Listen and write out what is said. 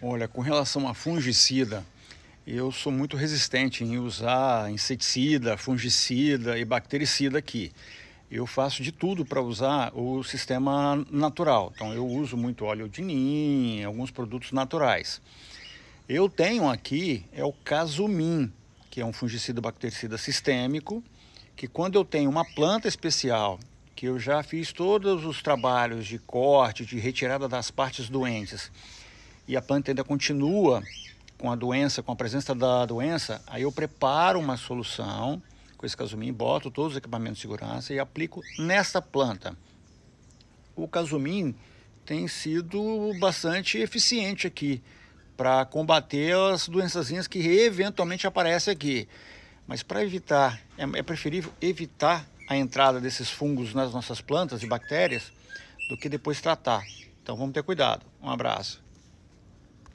Olha, com relação a fungicida, eu sou muito resistente em usar inseticida, fungicida e bactericida aqui. Eu faço de tudo para usar o sistema natural. Então eu uso muito óleo de nim, alguns produtos naturais. Eu tenho aqui é o Casumim, que é um fungicida bactericida sistêmico, que quando eu tenho uma planta especial, que eu já fiz todos os trabalhos de corte, de retirada das partes doentes, e a planta ainda continua com a doença, com a presença da doença, aí eu preparo uma solução com esse casumim, boto todos os equipamentos de segurança e aplico nesta planta. O casumim tem sido bastante eficiente aqui para combater as doençazinhas que eventualmente aparecem aqui. Mas para evitar, é, é preferível evitar a entrada desses fungos nas nossas plantas e bactérias do que depois tratar. Então vamos ter cuidado. Um abraço.